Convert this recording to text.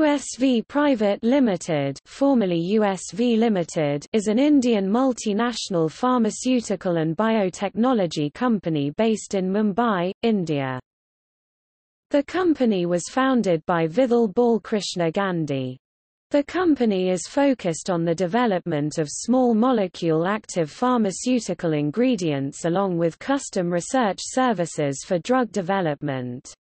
USV Private Limited, formerly USV Limited, is an Indian multinational pharmaceutical and biotechnology company based in Mumbai, India. The company was founded by Vithal Balkrishna Gandhi. The company is focused on the development of small molecule active pharmaceutical ingredients along with custom research services for drug development.